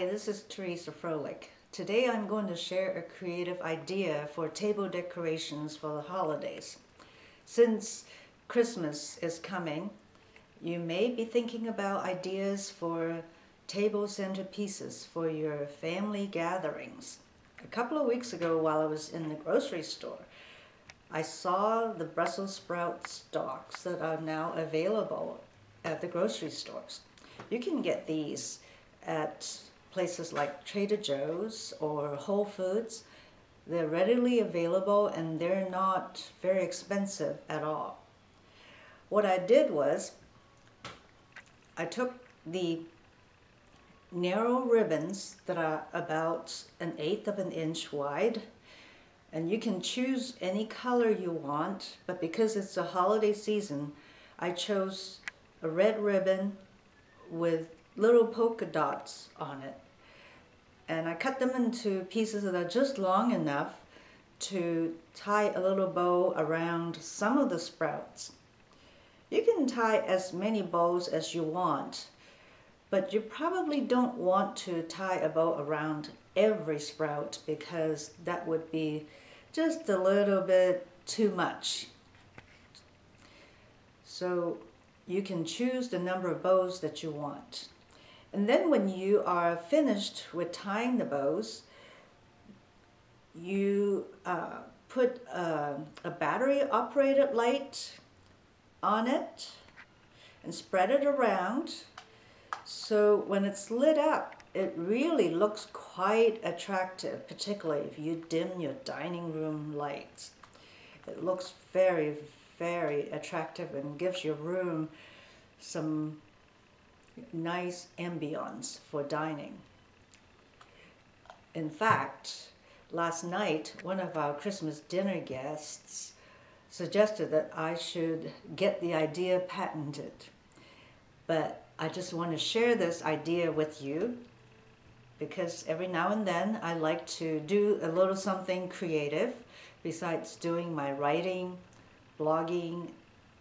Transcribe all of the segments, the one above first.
Hi, this is Theresa Froehlich. Today I'm going to share a creative idea for table decorations for the holidays. Since Christmas is coming, you may be thinking about ideas for table centerpieces for your family gatherings. A couple of weeks ago while I was in the grocery store, I saw the Brussels sprout stalks that are now available at the grocery stores. You can get these at places like Trader Joe's or Whole Foods. They're readily available and they're not very expensive at all. What I did was I took the narrow ribbons that are about an eighth of an inch wide and you can choose any color you want but because it's a holiday season I chose a red ribbon with little polka dots on it. And I cut them into pieces that are just long enough to tie a little bow around some of the sprouts. You can tie as many bows as you want, but you probably don't want to tie a bow around every sprout because that would be just a little bit too much. So you can choose the number of bows that you want. And then when you are finished with tying the bows, you uh, put a, a battery operated light on it and spread it around. So when it's lit up, it really looks quite attractive, particularly if you dim your dining room lights. It looks very, very attractive and gives your room some nice ambience for dining. In fact, last night, one of our Christmas dinner guests suggested that I should get the idea patented. But I just want to share this idea with you because every now and then I like to do a little something creative besides doing my writing, blogging,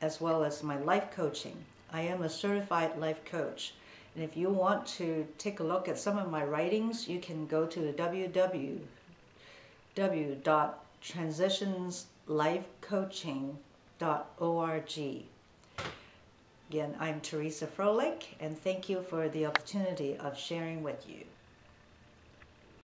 as well as my life coaching. I am a certified life coach. And if you want to take a look at some of my writings, you can go to www.transitionslifecoaching.org. Again, I'm Theresa Froehlich, and thank you for the opportunity of sharing with you.